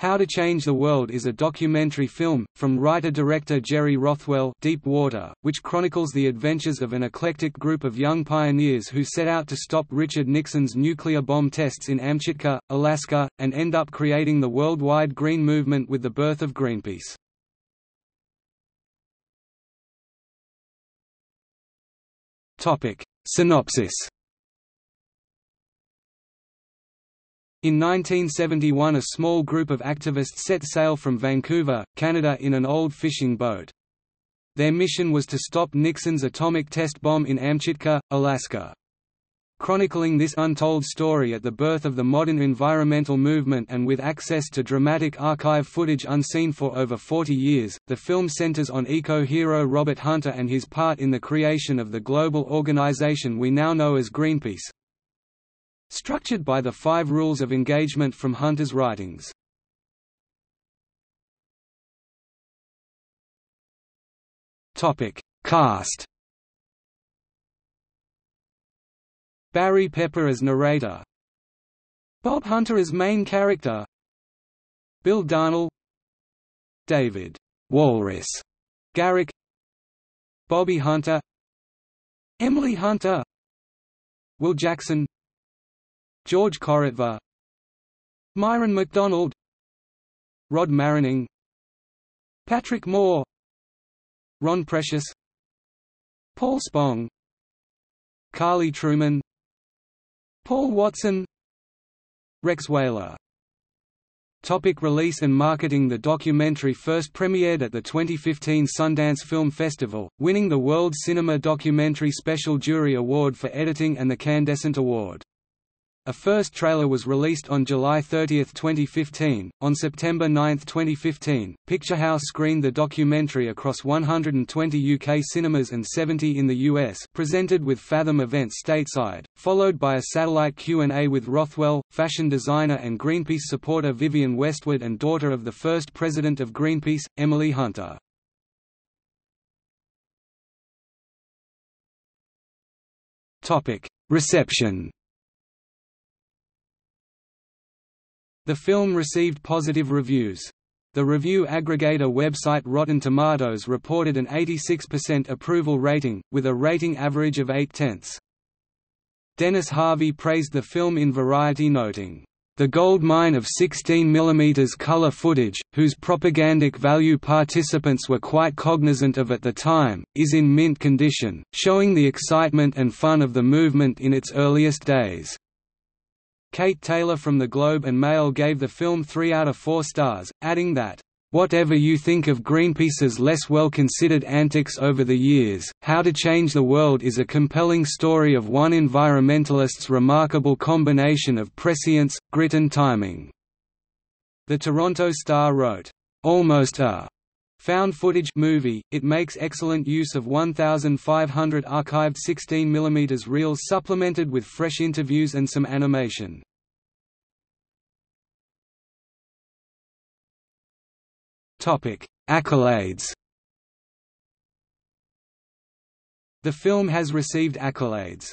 How to Change the World is a documentary film, from writer-director Jerry Rothwell Deep Water, which chronicles the adventures of an eclectic group of young pioneers who set out to stop Richard Nixon's nuclear bomb tests in Amchitka, Alaska, and end up creating the worldwide green movement with the birth of Greenpeace. Synopsis In 1971 a small group of activists set sail from Vancouver, Canada in an old fishing boat. Their mission was to stop Nixon's atomic test bomb in Amchitka, Alaska. Chronicling this untold story at the birth of the modern environmental movement and with access to dramatic archive footage unseen for over 40 years, the film centers on eco-hero Robert Hunter and his part in the creation of the global organization we now know as Greenpeace, Structured by the five rules of engagement from Hunter's writings. Topic: Cast. Barry Pepper as narrator. Bob Hunter as main character. Bill Darnell. David Walrus Garrick. Bobbi Hunter. Emily Hunter. Will Jackson George Korotva Myron McDonald Rod Marining Patrick Moore Ron Precious Paul Spong Carlie Trueman Paul Watson Rex Weyler Topic release and marketing The documentary first premiered at the 2015 Sundance Film Festival, winning the World Cinema Documentary Special Jury Award for Editing and the Candescent Award. A first trailer was released on July 30, 2015. On September 9, 2015, Picturehouse screened the documentary across 120 UK cinemas and 70 in the US, presented with Fathom events stateside, followed by a satellite Q&A with Rothwell, fashion designer and Greenpeace supporter Vivienne Westwood and daughter of the first president of Greenpeace, Emily Hunter. Reception The film received positive reviews. The review aggregator website Rotten Tomatoes reported an 86% approval rating, with a rating average of 8 tenths. Dennis Harvey praised the film in Variety noting, "...the gold mine of 16 mm color footage, whose propagandic value participants were quite cognizant of at the time, is in mint condition, showing the excitement and fun of the movement in its earliest days." Kate Taylor from The Globe and Mail gave the film 3 out of 4 stars, adding that, Whatever you think of Greenpeace's less well-considered antics over the years, How to Change the World is a compelling story of one environmentalist's remarkable combination of prescience, grit and timing." The Toronto Star wrote, "...almost a found footage movie, it makes excellent use of 1,500 archived 16mm reels supplemented with fresh interviews and some animation. Accolades. The film has received accolades